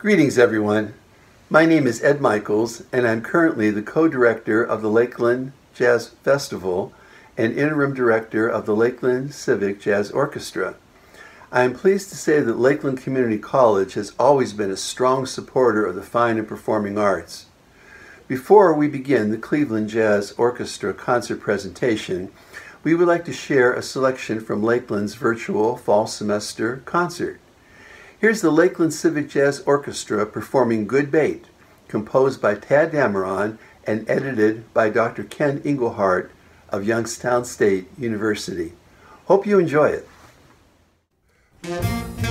Greetings, everyone. My name is Ed Michaels, and I'm currently the co director of the Lakeland Jazz Festival and interim director of the Lakeland Civic Jazz Orchestra. I am pleased to say that Lakeland Community College has always been a strong supporter of the fine and performing arts. Before we begin the Cleveland Jazz Orchestra concert presentation, we would like to share a selection from Lakeland's virtual fall semester concert. Here's the Lakeland Civic Jazz Orchestra performing Good Bait, composed by Tadd Dameron and edited by Dr. Ken Engelhardt of Youngstown State University. Hope you enjoy it.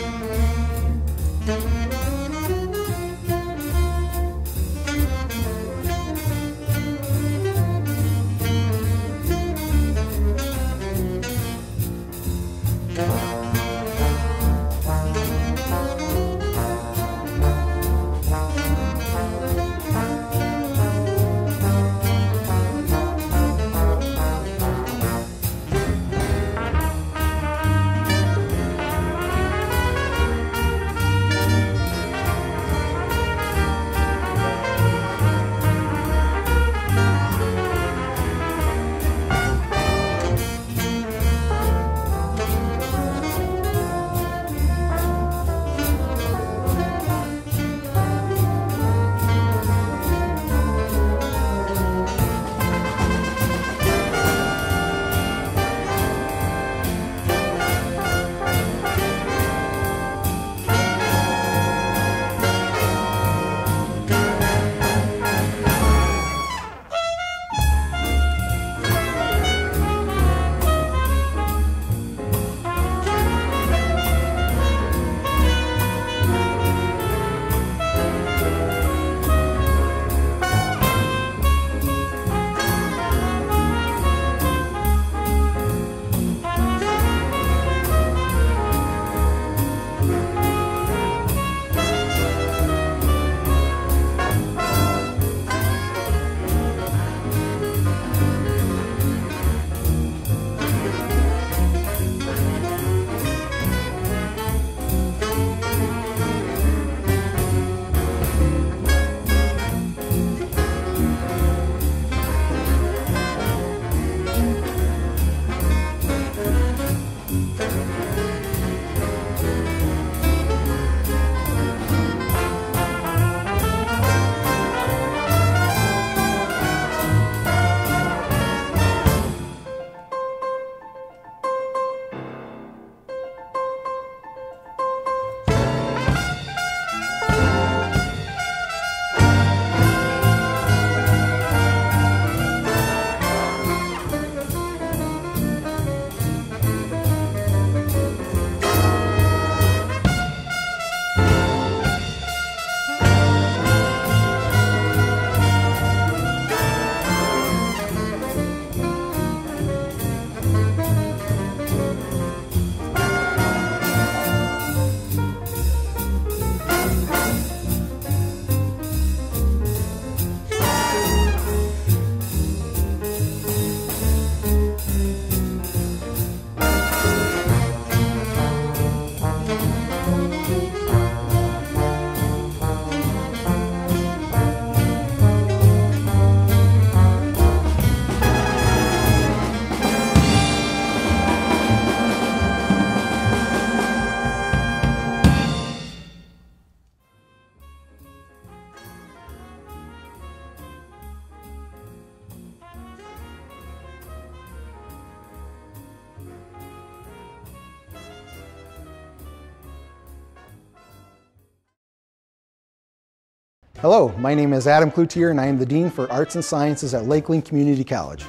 Hello, my name is Adam Cloutier and I am the Dean for Arts and Sciences at Lakeland Community College.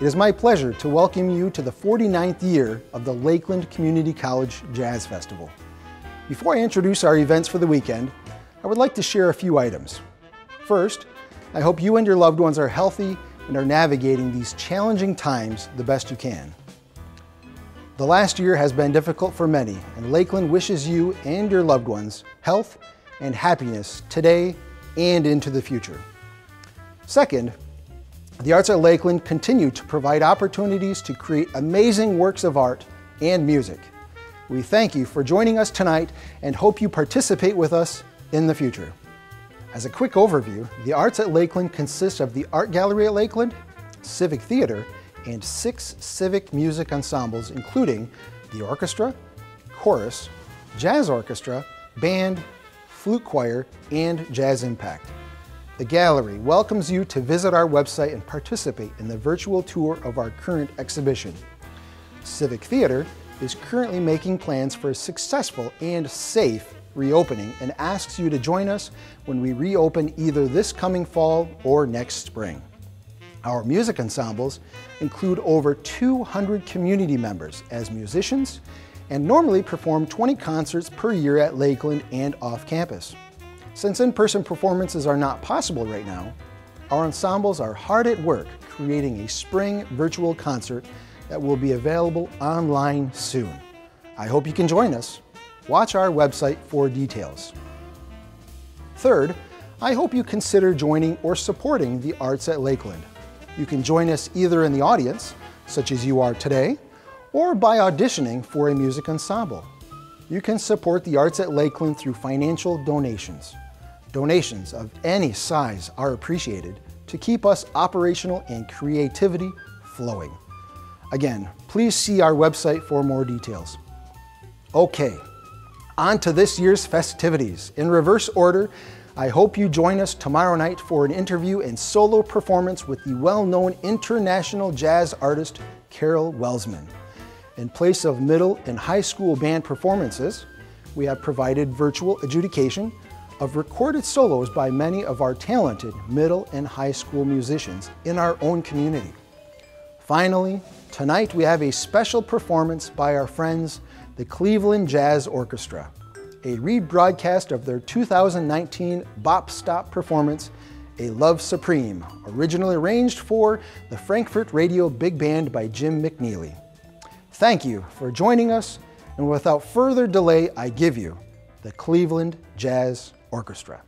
It is my pleasure to welcome you to the 49th year of the Lakeland Community College Jazz Festival. Before I introduce our events for the weekend, I would like to share a few items. First, I hope you and your loved ones are healthy and are navigating these challenging times the best you can. The last year has been difficult for many, and Lakeland wishes you and your loved ones health and happiness today and into the future. Second, the Arts at Lakeland continue to provide opportunities to create amazing works of art and music. We thank you for joining us tonight and hope you participate with us in the future. As a quick overview, the Arts at Lakeland consists of the Art Gallery at Lakeland, Civic Theater, and six civic music ensembles, including the orchestra, chorus, jazz orchestra, band, flute choir, and jazz impact. The gallery welcomes you to visit our website and participate in the virtual tour of our current exhibition. Civic Theater is currently making plans for a successful and safe reopening and asks you to join us when we reopen either this coming fall or next spring. Our music ensembles include over 200 community members as musicians and normally perform 20 concerts per year at Lakeland and off campus. Since in-person performances are not possible right now, our ensembles are hard at work creating a spring virtual concert that will be available online soon. I hope you can join us. Watch our website for details. Third, I hope you consider joining or supporting the arts at Lakeland. You can join us either in the audience, such as you are today, or by auditioning for a music ensemble. You can support the arts at Lakeland through financial donations. Donations of any size are appreciated to keep us operational and creativity flowing. Again, please see our website for more details. Okay, on to this year's festivities. In reverse order, I hope you join us tomorrow night for an interview and solo performance with the well-known international jazz artist Carol Welsman. In place of middle and high school band performances, we have provided virtual adjudication of recorded solos by many of our talented middle and high school musicians in our own community. Finally, tonight we have a special performance by our friends, the Cleveland Jazz Orchestra a rebroadcast of their 2019 Bop Stop performance, A Love Supreme, originally arranged for the Frankfurt Radio Big Band by Jim McNeely. Thank you for joining us, and without further delay, I give you the Cleveland Jazz Orchestra.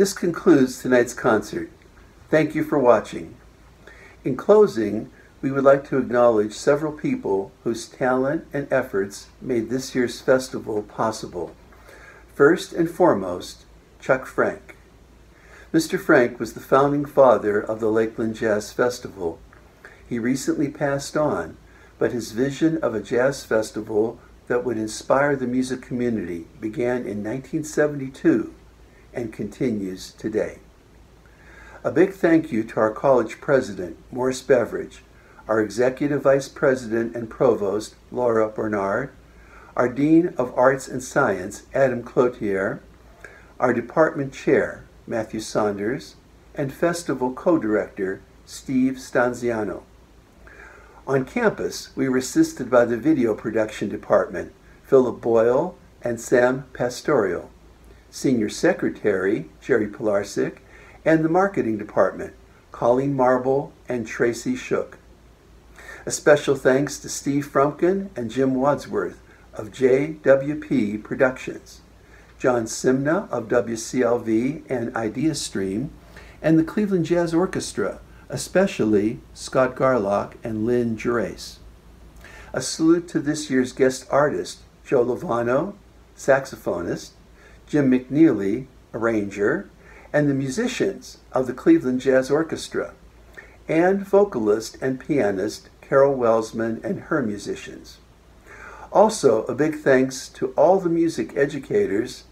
This concludes tonight's concert. Thank you for watching. In closing, we would like to acknowledge several people whose talent and efforts made this year's festival possible. First and foremost, Chuck Frank. Mr. Frank was the founding father of the Lakeland Jazz Festival. He recently passed on, but his vision of a jazz festival that would inspire the music community began in 1972 and continues today. A big thank you to our college president, Morris Beverage, our executive vice president and provost, Laura Bernard, our dean of arts and science, Adam Cloutier, our department chair, Matthew Saunders, and festival co-director, Steve Stanziano. On campus, we were assisted by the video production department, Philip Boyle and Sam Pastorio. Senior Secretary Jerry Pilarczyk, and the Marketing Department, Colleen Marble and Tracy Shook. A special thanks to Steve Frumkin and Jim Wadsworth of JWP Productions, John Simna of WCLV and IdeaStream, and the Cleveland Jazz Orchestra, especially Scott Garlock and Lynn Gerace. A salute to this year's guest artist, Joe Lovano, saxophonist, Jim McNeely, arranger, and the musicians of the Cleveland Jazz Orchestra, and vocalist and pianist Carol Welsman and her musicians. Also, a big thanks to all the music educators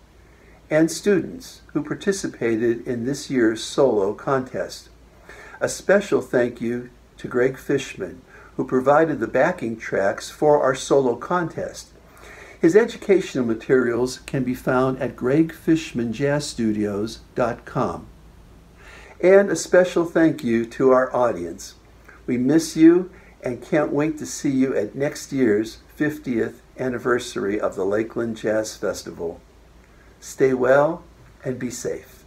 and students who participated in this year's solo contest. A special thank you to Greg Fishman, who provided the backing tracks for our solo contest his educational materials can be found at gregfishmanjazzstudios.com. And a special thank you to our audience. We miss you and can't wait to see you at next year's 50th anniversary of the Lakeland Jazz Festival. Stay well and be safe.